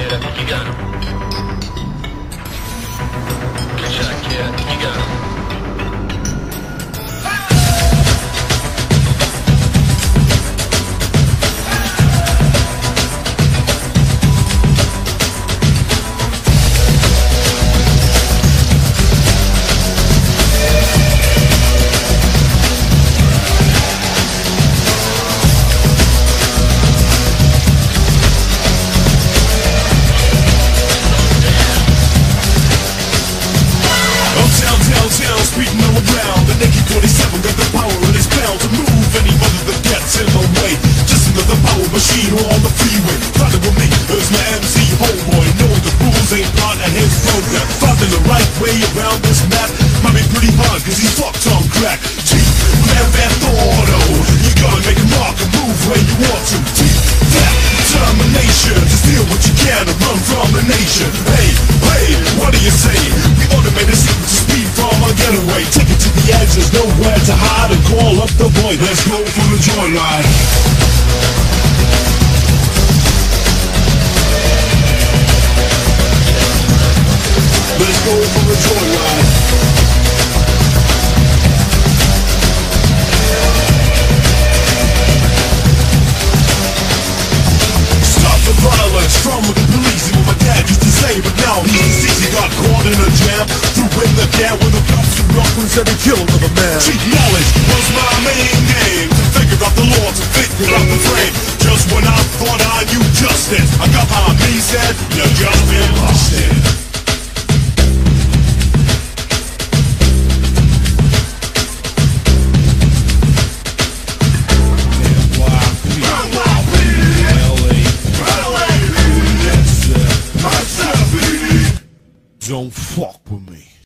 I think you got him. Good shot, speeding all around. The Nike 27 got the power and it's bound to move any mother that gets in the way. Just another power machine on the freeway. Riding with me is my MC homeboy. Knowing the rules ain't part of his program. Finding the right way around this map might be pretty hard cause he's fucked on crack. G, Grand Theft Auto. You gotta make a mark and move where you want to. T, that determination to steal what you can and run from the nation. There's nowhere to hide and call up the boy. Let's go for the joyride. Let's go for a joyride. Kill of a man. Cheap knowledge was my main game. To figure out the law, to figure out the frame. Just when I thought I knew justice I got my me said, you just been busted Don't fuck with me.